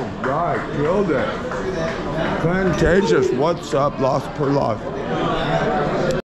All right, killed it. Contagious. What's up, Lost Per lost.